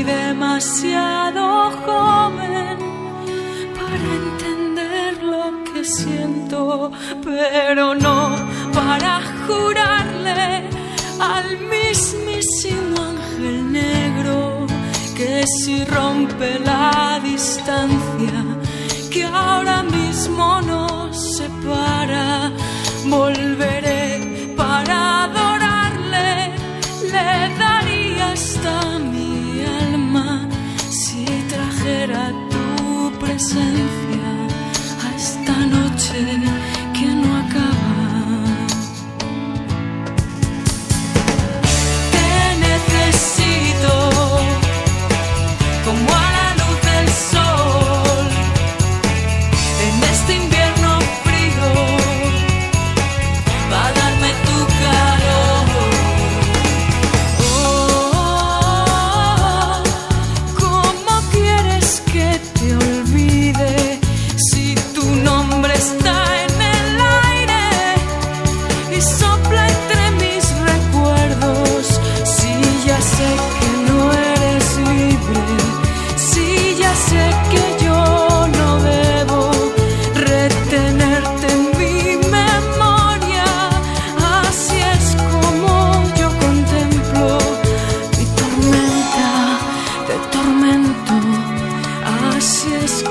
demasiado joven para entender lo que siento, pero no para jurarle al mismísimo ángel negro que si rompe la distancia sopla entre mis recuerdos? Si ya sé que no eres libre, si ya sé que yo no debo retenerte en mi memoria, así es como yo contemplo mi tormenta de tormento, así es